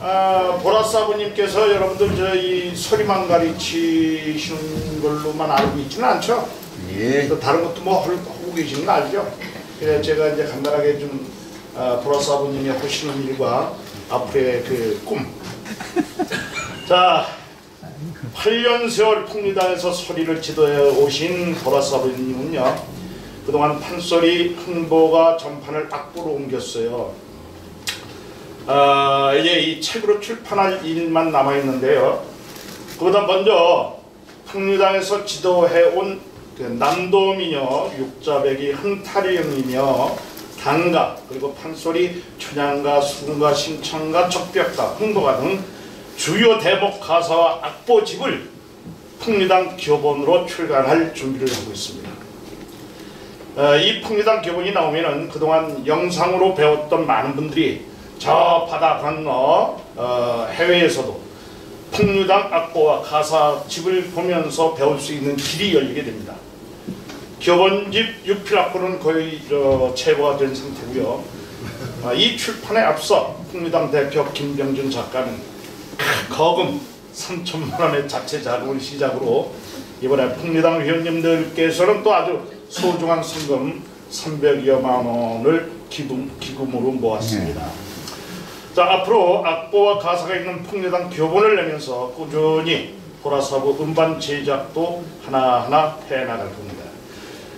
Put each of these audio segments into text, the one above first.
아, 보라사부님께서 여러분들 저이 소리만 가르치시는 걸로만 알고 있지는 않죠? 예. 또 다른 것도 뭐 할- 하고 계시는 거 알죠? 그래 제가 이제 간단하게 좀 아, 보라사부님이 하시는 일과 앞으로의 그 꿈. 자, 8년 세월 풍리단에서 소리를 지도해 오신 보라사부님은요. 그동안 판소리 흥보가 전판을 악보로 옮겼어요. 아, 이제 이 책으로 출판할 일만 남아 있는데요. 그보다 먼저 풍류당에서 지도해온 그 남도미녀 육자백이 한타령이며 단가 그리고 판소리 춘향가 수궁가 신청가 적벽가 흥보가 등 주요 대목 가사와 악보집을 풍리당 교본으로 출간할 준비를 하고 있습니다. 어, 이 풍리당 교본이 나오면은 그동안 영상으로 배웠던 많은 분들이 저 바다 건너 어, 해외에서도 풍류당 악보와 가사집을 보면서 배울 수 있는 길이 열리게 됩니다. 교본집 육필악보는 거의 어, 체고가 된 상태고요. 아, 이 출판에 앞서 풍류당 대표 김병준 작가는 거금 3천만 원의 자체 자금을 시작으로 이번에 풍류당 회원님들께서는 또 아주 소중한 성금 300여만 원을 기금, 기금으로 모았습니다. 자 앞으로 악보와 가사가 있는 풍류당 교본을 내면서 꾸준히 보라사부 음반 제작도 하나하나 해나갈 겁니다.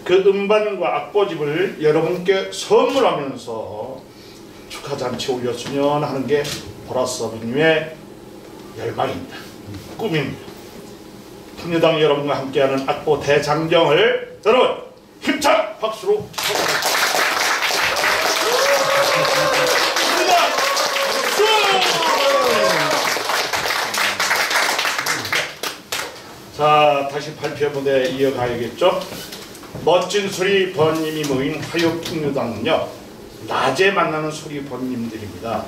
그 음반과 악보집을 여러분께 선물하면서 축하 잔치 올렸으면 하는 게 보라사부님의 열망입니다. 꿈입니다. 풍류당 여러분과 함께하는 악보 대장정을 여러분 힘찬 박수로 청합니다. 자 다시 발표 무대 이어가야겠죠? 멋진 소리 번님이 모인 화요풍류당은요 낮에 만나는 소리 번님들입니다.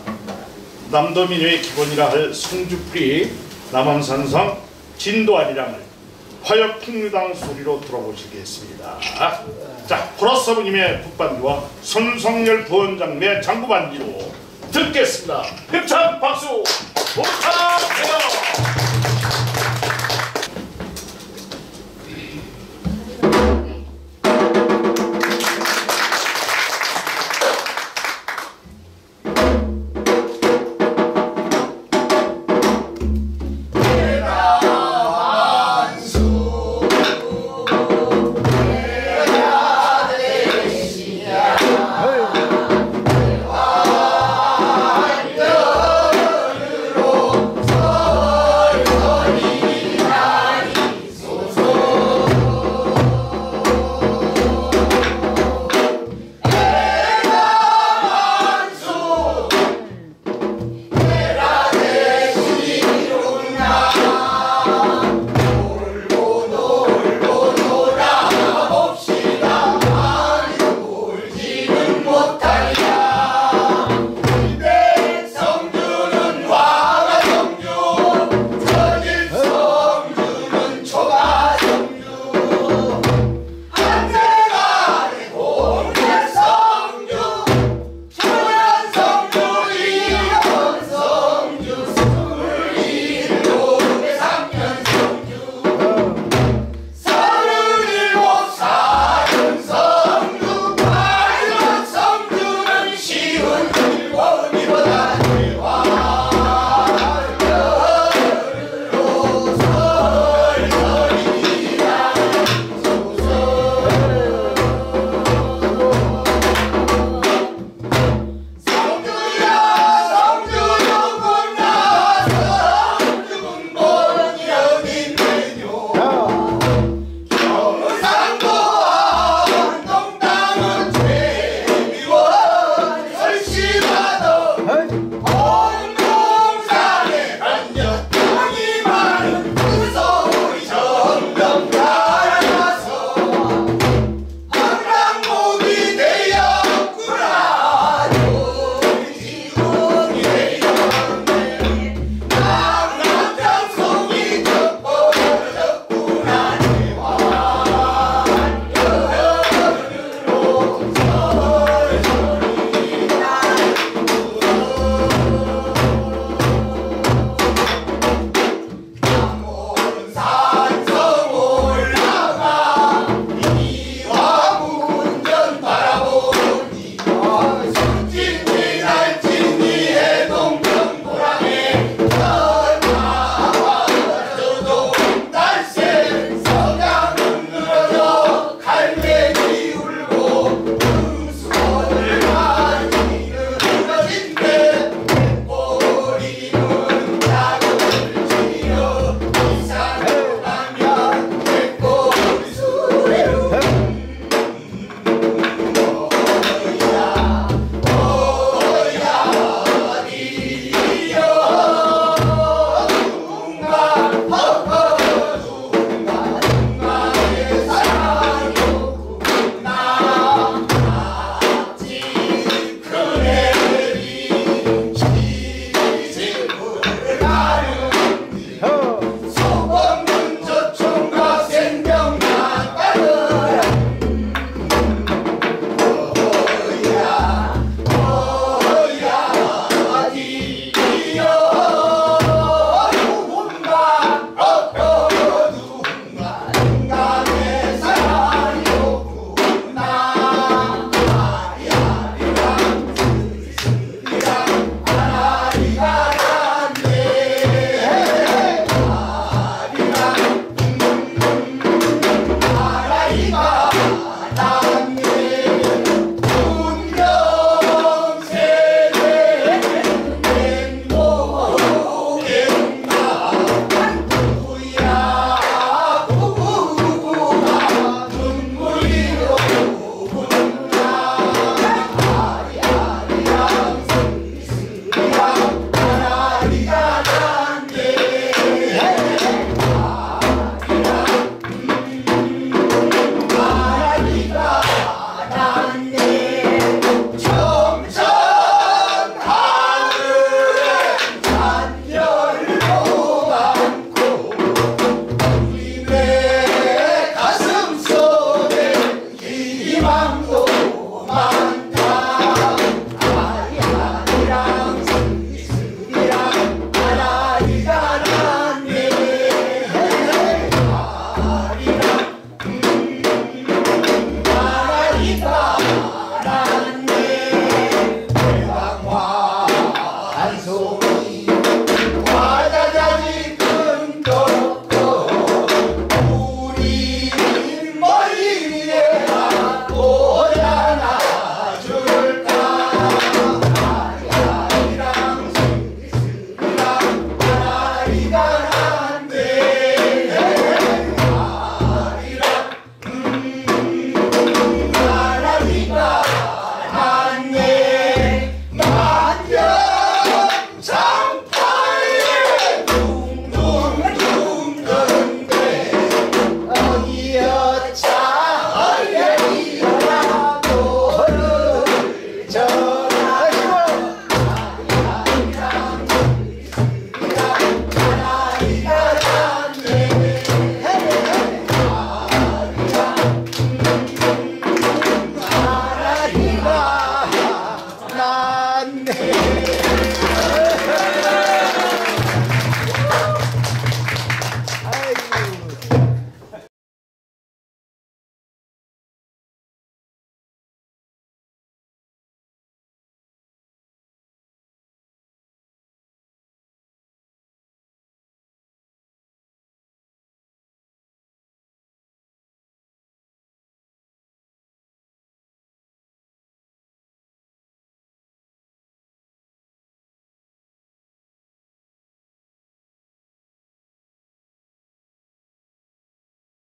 남도민요의 기본이라 할 성주풀이 남한산성 진도아리랑을 화요풍류당 소리로 들어보시겠습니다. 자 보라서부님의 북반주와 손성열 부원장의 장구반지로 듣겠습니다. 힘찬 박수! 부탁해요